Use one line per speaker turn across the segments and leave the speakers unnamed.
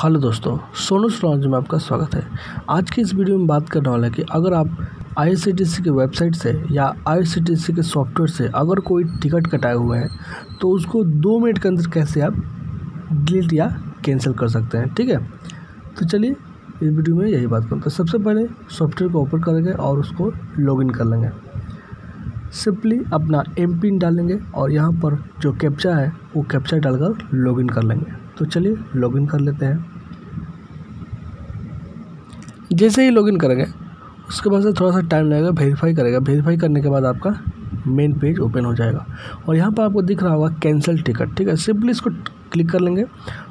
Hello दोस्तों, Sonu launch में आपका स्वागत है। आज की इस वीडियो में बात करने वाला है कि अगर आप आई के वेबसाइट से या आईसीटीसी के सॉफ्टवेयर से अगर कोई टिकट कटाए हुए हैं तो उसको दो मिनट के अंदर कैसे आप डिलीट या कैंसिल कर सकते हैं, ठीक है? तो चलिए, इस वीडियो में यही बात करते हैं। सबसे पहले सॉफ्टवेयर को ओपन करेंगे और उसको लॉगिन कर लेंगे। सिंपली अपना एम पिन डालेंगे और यहाँ पर जो कैप्चा है, वो कैप्चा डालकर लॉगिन कर लेंगे। तो चलिए लॉगिन कर लेते हैं। जैसे ही लॉगिन करेंगे, उसके बाद से थोड़ा सा टाइम लगेगा वेरीफाई करेगा। वेरीफाई करने के बाद आपका मेन पेज ओपन हो जाएगा। और यहाँ पर आपको दिख रहा होगा कैंसिल टिकट ठीक है? सिंपली इसको क्लिक कर लेंगे।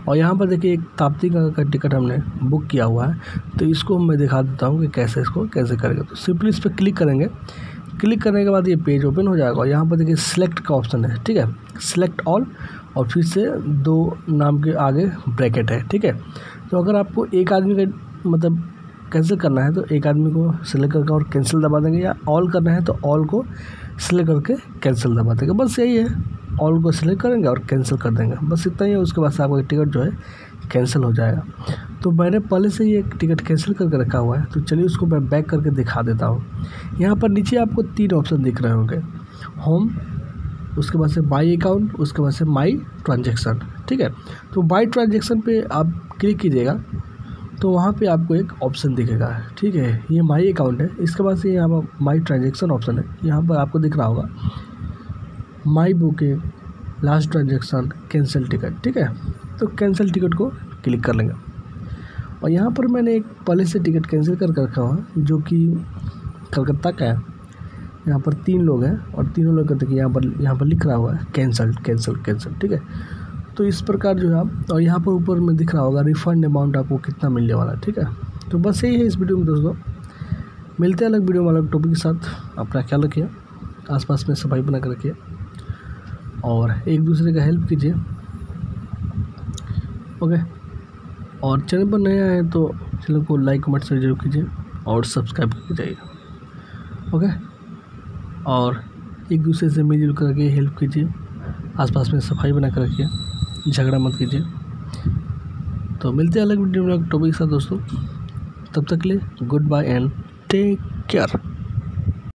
और यहाँ पर देखिए, एक ताप्ती का टिकट हमने बुक किया हुआ है। तो इसको मैं दिखा देता हूँ कि कैसे इसको, कैसे करेंगे। तो सिंपली इस पर क्लिक करेंगे। क्लिक करने के बाद ये पेज ओपन हो जाएगा और यहाँ पर देखिए सिलेक्ट का ऑप्शन है, ठीक है? सिलेक्ट ऑल और फिर से दो नाम के आगे ब्रैकेट है, ठीक है? तो अगर आपको एक आदमी का मतलब कैंसिल करना है तो एक आदमी को सिलेक्ट करके और कैंसिल दबा देंगे या ऑल करना है तो ऑल को सिलेक्ट करके कैंसिल दबा देंगे। बस यही है ऑल को सिलेक्ट करेंगे और कैंसिल कर देंगे। बस इतना ही है, उसके बाद आपका टिकट जो है कैंसिल हो जाएगा। तो मैंने पहले से ही एक टिकट कैंसिल करके रखा हुआ है तो चलिए उसको मैं बैक करके दिखा देता हूँ। यहाँ पर नीचे आपको तीन ऑप्शन दिख रहे होंगे। होम उसके बाद से माई अकाउंट उसके बाद से माई ट्रांजेक्शन ठीक है? तो माई ट्रांजेक्शन पे आप क्लिक कीजिएगा तो वहाँ पे आपको एक ऑप्शन दिखेगा, ठीक है? ये माई अकाउंट है। इसके बाद से यहाँ पर माई ट्रांजेक्शन ऑप्शन है। यहाँ पर आपको दिख रहा होगा my booking last transaction cancel ticket ठीक है? तो कैंसिल टिकट को क्लिक कर लेंगे। और यहाँ पर मैंने एक पहले से टिकट कैंसिल कर रखा हुआ जो कि कलकत्ता का है। यहाँ पर तीन लोग हैं और तीनों लोग कि यहाँ पर यहाँ पर लिख रहा हुआ है कैंसल कैंसल कैंसल ठीक है? तो इस प्रकार जो है और यहाँ पर ऊपर में दिख रहा होगा रिफंड अमाउंट आपको कितना मिलने वाला है, ठीक है? तो बस यही है इस वीडियो में दोस्तों। मिलते हैं अलग वीडियो में अलग टॉपिक के साथ। अपना ख्याल रखिए। आसपास में सफ़ाई बना कर रखिए। और एक दूसरे का हेल्प कीजिए। ओके। और चैनल पर नया है तो चैनल को लाइक, कमेंट, शेयर ज़रूर कीजिए और सब्सक्राइब करके जाइए ओके? और एक दूसरे से मिलजुल कर के हेल्प कीजिए। आसपास में सफ़ाई बना कर रखिए। झगड़ा मत कीजिए। तो मिलते हैं अलग वीडियो में, टॉपिक के साथ दोस्तों। तब तक के लिए, good bye and take care.